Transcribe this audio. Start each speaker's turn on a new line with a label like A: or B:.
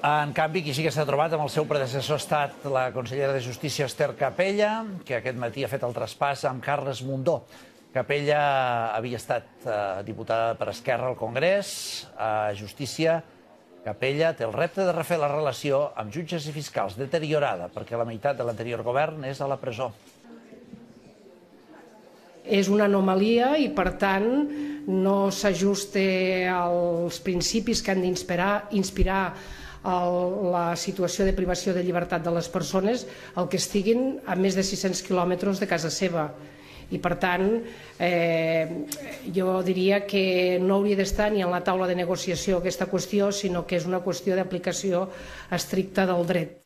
A: En canvi, qui sí que s'ha trobat amb el seu predecessor ha estat la consellera de Justícia Esther Capella, que aquest matí ha fet el traspàs amb Carles Mundó. Capella havia estat eh, diputada per Esquerra al Congrés, a Justícia. Capella té el repte de refer la relació amb jutges i fiscals deteriorada, perquè la meitat de l'anterior govern és a la presó.
B: És una anomalia i, per tant, no s'ajusta als principis que han d'inspirar inspirar el, la situació de privació de llibertat de les persones el que estiguin a més de 600 quilòmetres de casa seva. I, per tant, eh, jo diria que no hauria d'estar ni en la taula de negociació aquesta qüestió, sinó que és una qüestió d'aplicació estricta del dret.